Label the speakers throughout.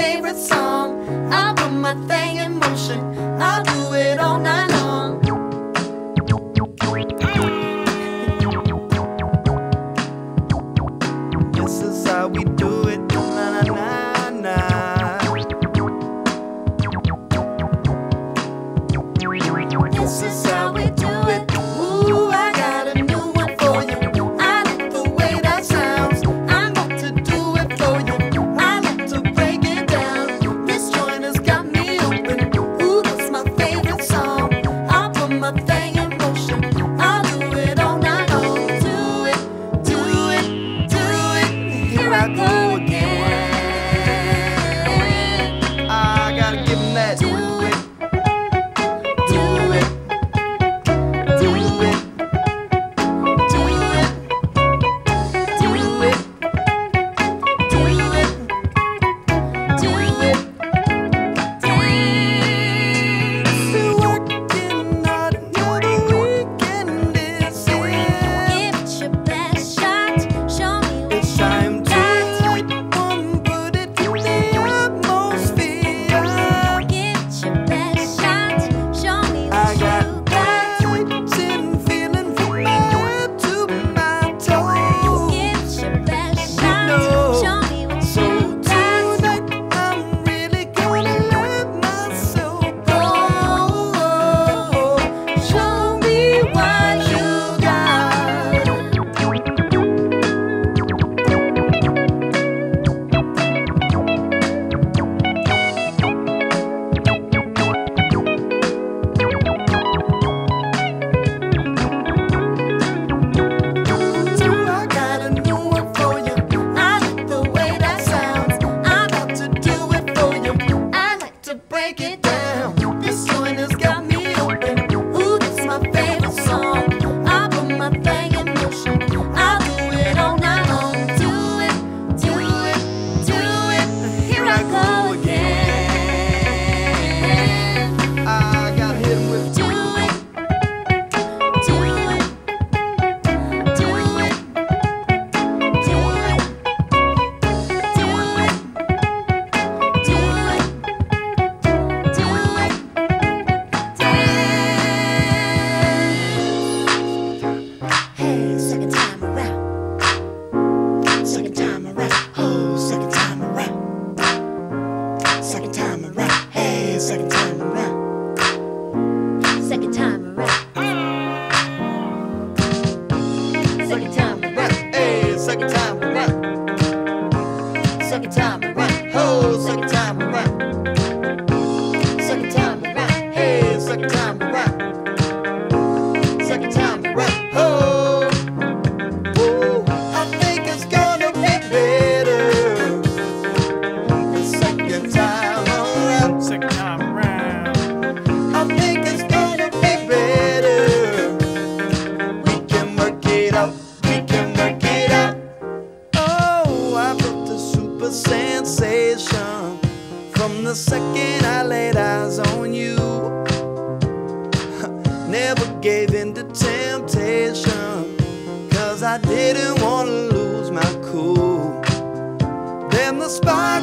Speaker 1: favorite song. I put my thing in motion. I'll do it all night long.
Speaker 2: sensation from the second I laid eyes on you. Never gave in to temptation, cause I didn't want to lose my cool. Then the spark.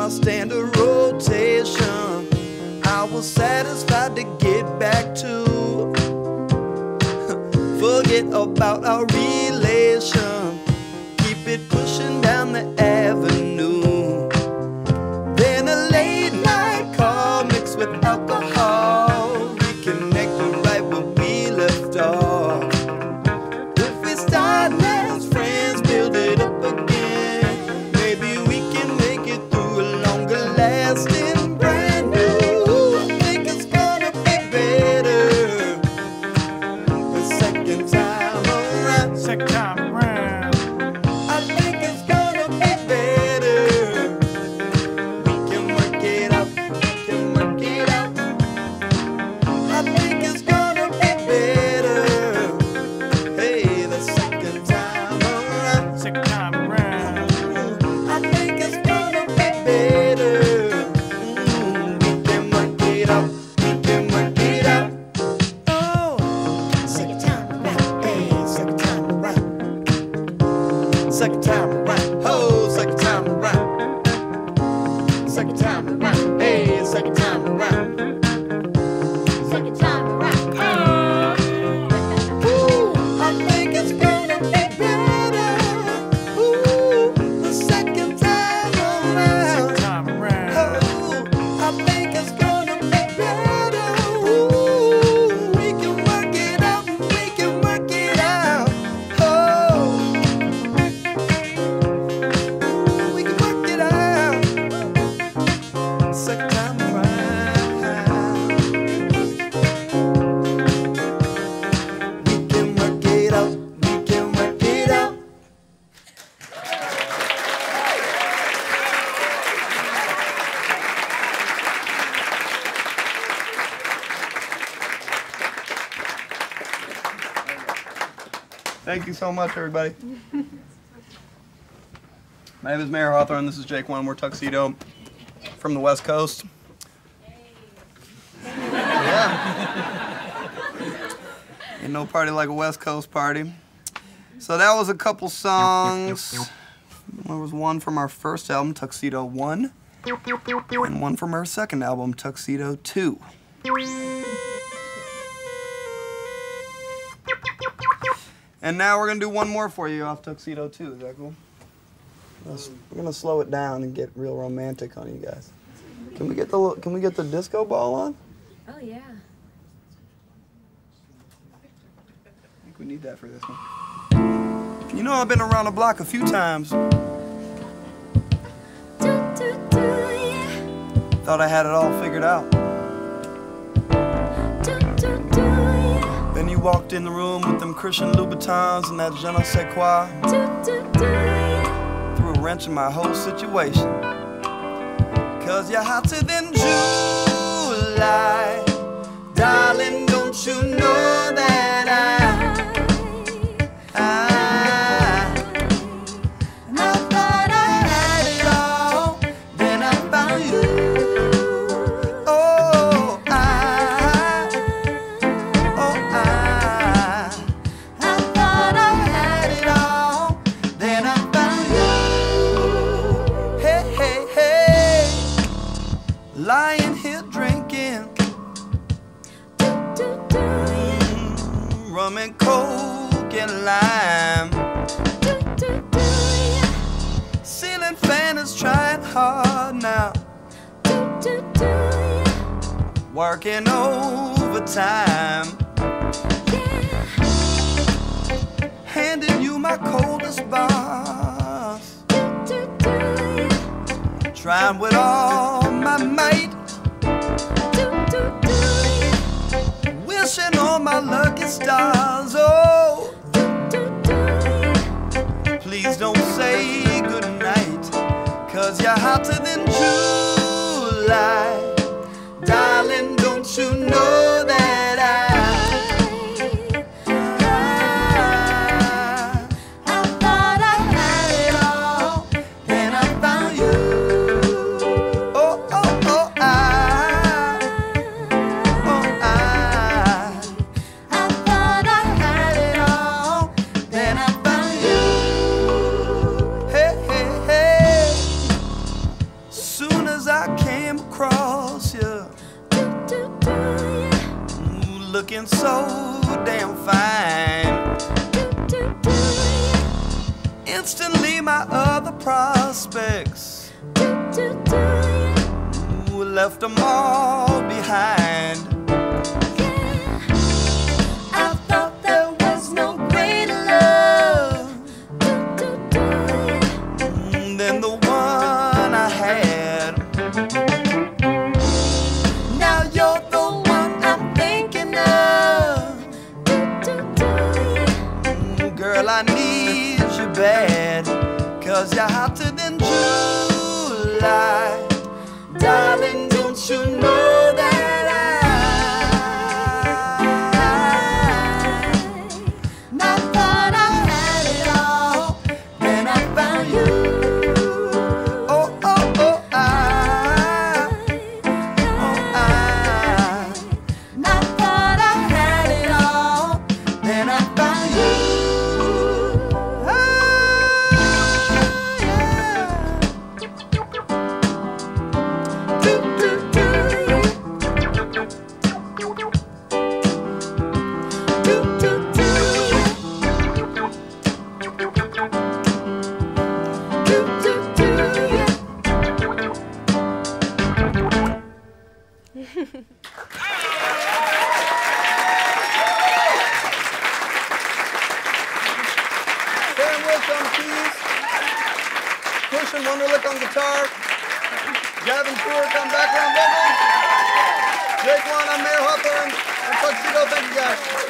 Speaker 2: my standard rotation. I was satisfied to get back to forget about our real. second time. Thank you so much, everybody. My name is Mayer Hawthorne. This is Jake One. We're Tuxedo from the West Coast. Yeah. Ain't no party like a West Coast party. So that was a couple songs. There was one from our first album, Tuxedo 1, and one from our second album, Tuxedo 2. And now we're gonna do one more for you off Tuxedo 2. Is that cool? We're gonna slow it down and get real romantic on you guys. Can we get the Can we get the disco ball on?
Speaker 3: Oh yeah.
Speaker 2: I think we need that for this one. You know I've been around the block a few times.
Speaker 3: Do, do, do, yeah.
Speaker 2: Thought I had it all figured out. Walked in the room with them Christian Louboutins and that je ne sais quoi. Threw a wrench in my whole situation. Cause you're hotter than July. Darling, don't you know Lying here drinking mm, rum and coke and lime. Ceiling fan is trying hard now. Working overtime. Handing you my coldest
Speaker 3: yeah.
Speaker 2: Trying with all stars. Oh, please don't say goodnight. Cause you're hotter than July. Darling, don't you know prospects
Speaker 3: Do, do, do, yeah.
Speaker 2: ooh, left them all behind.
Speaker 3: Yeah.
Speaker 2: I thought there was no greater love.
Speaker 3: Yeah.
Speaker 2: Than the one I had. Now you're the one I'm thinking of. Girl, I need you bad. Cause you're hotter than July. Darling, don't you know Tuxedo, thank you guys.